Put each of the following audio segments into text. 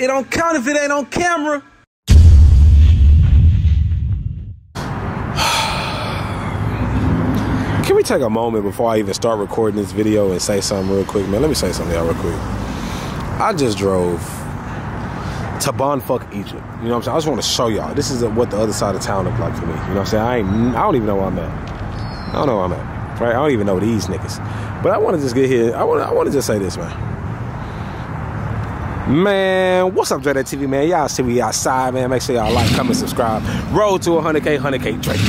It don't count if it ain't on camera. Can we take a moment before I even start recording this video and say something real quick, man? Let me say something y'all real quick. I just drove to Bumfuck, Egypt. You know what I'm saying? I just want to show y'all. This is what the other side of town look like for me. You know what I'm saying? I ain't. I don't even know where I'm at. I don't know where I'm at. Right? I don't even know these niggas. But I want to just get here. I want. I want to just say this, man. Man, what's up, Dre TV, man? Y'all see we outside, man. Make sure y'all like, comment, subscribe. Roll to 100K, 100K Drake.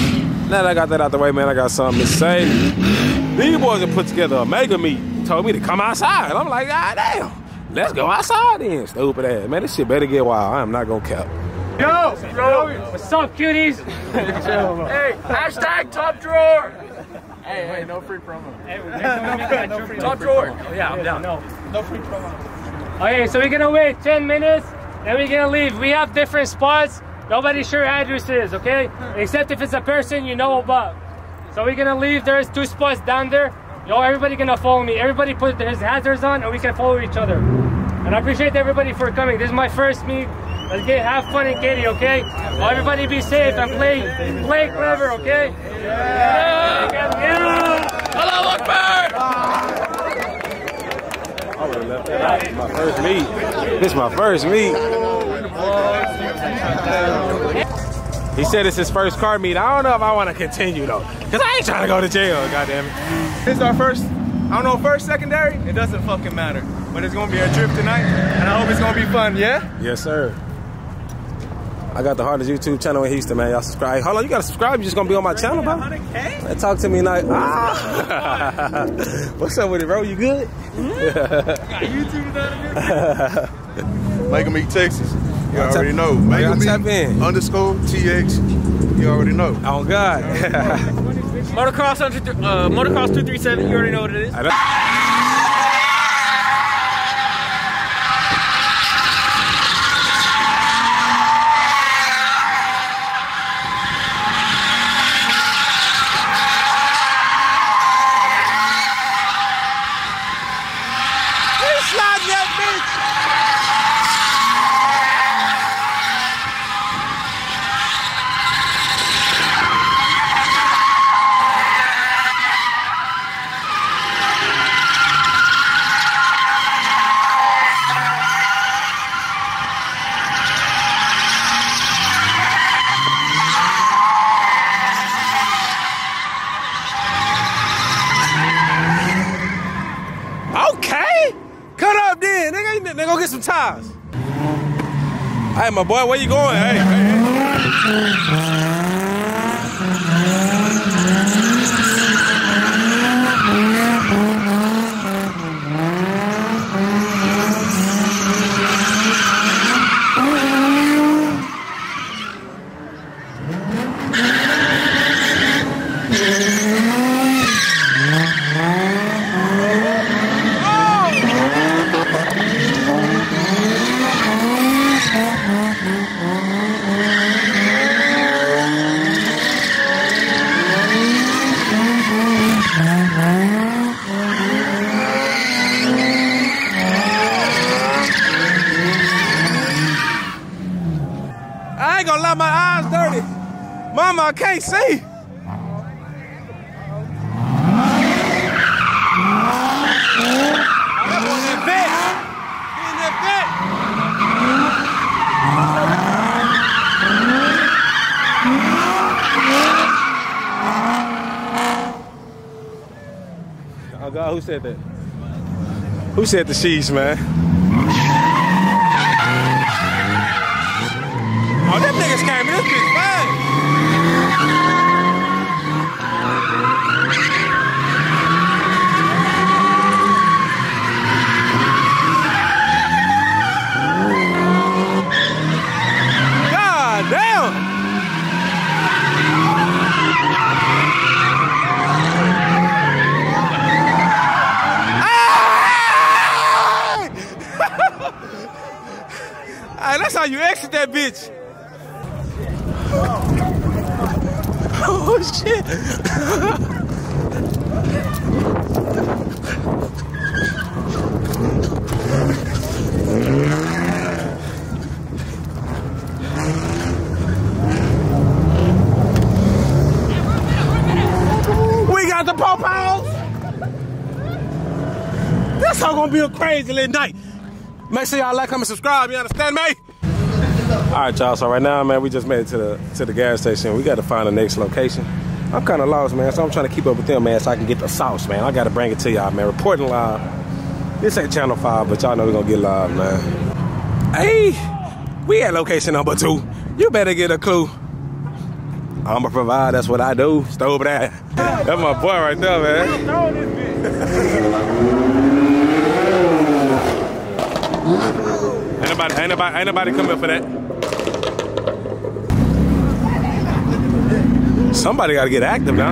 Now that I got that out the way, man, I got something to say. These boys have put together a mega meet. Told me to come outside. I'm like, God damn. Let's go outside then. Stupid ass. Man, this shit better get wild. I am not gonna cap. Yo, yo. What's up, cuties? hey, hashtag top drawer. Hey, hey, no free promo. Hey, no, no free top drawer. promo. Yeah, I'm down. No, no free promo. Okay, so we're gonna wait 10 minutes, then we're gonna leave. We have different spots. Nobody's sure addresses, okay? Except if it's a person you know about. So we're gonna leave. There's two spots down there. Yo, everybody gonna follow me. Everybody put his hazards on and we can follow each other. And I appreciate everybody for coming. This is my first meet. Let's get have fun and Katie, okay? Well, everybody be safe and play play clever, okay? Yeah! yeah. Hello, Akbar! I would have left that out. This is my first meet. This is my first meet. He said it's his first car meet. I don't know if I want to continue though. Cause I ain't trying to go to jail, goddamn it. This is our first, I don't know, first, secondary? It doesn't fucking matter. But it's gonna be a trip tonight, and I hope it's gonna be fun, yeah? Yes, sir. I got the hardest YouTube channel in Houston, man. Y'all subscribe. Hold on, you gotta subscribe. You just gonna be on my channel, bro. Man, talk to me tonight. Ah. What's up with it, bro? You good? got YouTube down Mega Meet Texas. You I'll already know. I'll Mega tap in. underscore TX. You already know. Oh God. Motocross, uh, Motocross 237, you already know what it is. I don't- Okay. Cut up then. Nigga, nigga, go get some tires. Hey, my boy, where you going? Hey, hey. I ain't gonna let my eyes dirty. Mama, I can't see. God, who said that? Who said the sheesh, man? Oh, them niggas came in this bitch. Ah! Hey, that's how you exit that bitch. oh shit! we got the popos! This how gonna be a crazy little night. Make sure y'all like, comment, subscribe, you understand me? All right, y'all. So right now, man, we just made it to the to the gas station. We got to find the next location. I'm kind of lost, man. So I'm trying to keep up with them, man, so I can get the sauce, man. I got to bring it to y'all, man. Reporting live. This ain't Channel 5, but y'all know we're gonna get live, man. Hey, we at location number two. You better get a clue. I'ma provide, that's what I do. Stay that. That's my boy right there, man. nobody, ain't nobody, ain't nobody coming for that. Somebody gotta get active now.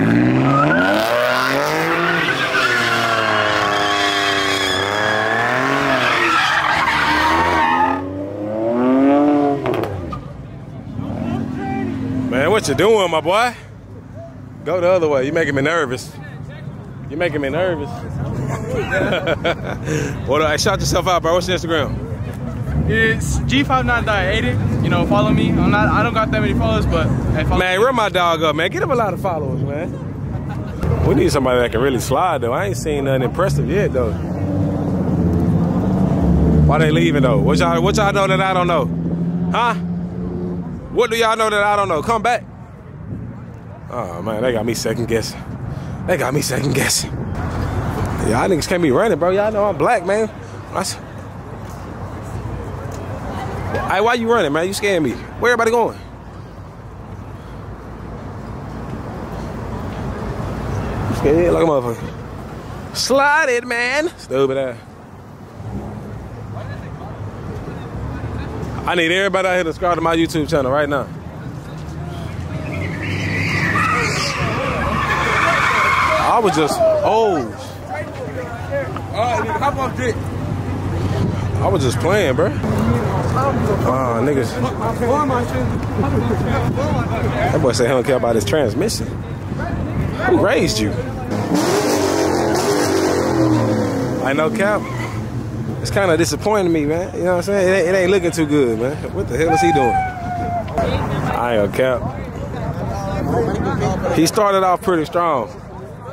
Man, what you doing, my boy? Go the other way. You making me nervous. You're making me nervous. what? I shout yourself out, bro. What's your Instagram? It's G59.80. You know, follow me. I'm not. I don't got that many followers, but hey, follow Man, me. run my dog up, man. Get him a lot of followers, man. We need somebody that can really slide, though. I ain't seen nothing impressive yet, though. Why they leaving, though? What y'all, what y'all know that I don't know? Huh? What do y'all know that I don't know? Come back. Oh, man, they got me second guessing. They got me second guessing. Y'all niggas can't be running, bro. Y'all know I'm black, man. That's... Hey, why you running, man? You scaring me. Where everybody going? Scared like a motherfucker. Slide it, man. Stupid ass. I need everybody out here to subscribe to my YouTube channel right now. I was just, oh, Alright, nigga, hop off dick. I was just playing, bro. Ah, niggas. That boy said he don't care about his transmission. Who raised you? I know, Cap. It's kind of disappointing me, man. You know what I'm saying? It ain't, it ain't looking too good, man. What the hell is he doing? I gonna cap. He started off pretty strong.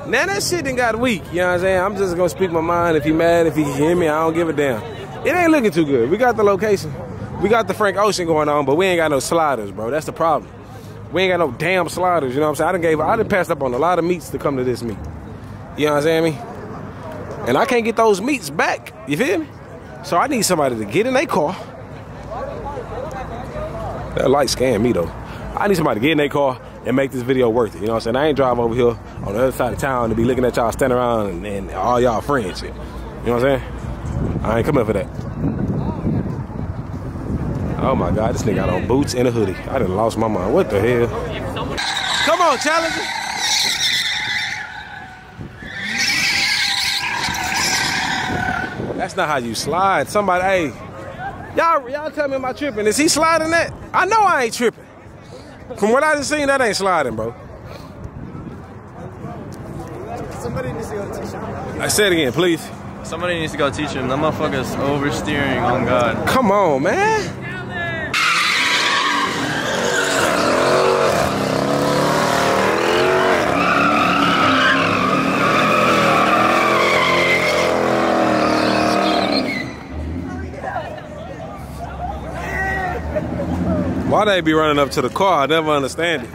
Now that shit done got weak. You know what I'm saying? I'm just gonna speak my mind. If he mad, if he can hear me, I don't give a damn. It ain't looking too good. We got the location. We got the Frank Ocean going on, but we ain't got no sliders, bro. That's the problem. We ain't got no damn sliders. You know what I'm saying? I done gave, I done passed up on a lot of meets to come to this meet. You know what I'm saying? Me? And I can't get those meets back. You feel me? So I need somebody to get in their car. That light scan me though. I need somebody to get in their car and make this video worth it. You know what I'm saying? I ain't drive over here on the other side of town to be looking at y'all standing around and, and all y'all friends. You know what I'm saying? I ain't coming for that. Oh my God, this nigga got on boots and a hoodie. I done lost my mind. What the hell? Come on, Challenger. That's not how you slide. Somebody, hey, y'all, y'all tell me am I tripping? Is he sliding that? I know I ain't tripping. From what I just seen, that ain't sliding, bro. Somebody needs to go teach him. I said again, please. Somebody needs to go teach him. That motherfucker's oversteering on God. Come on, man. Why they be running up to the car? I never understand it.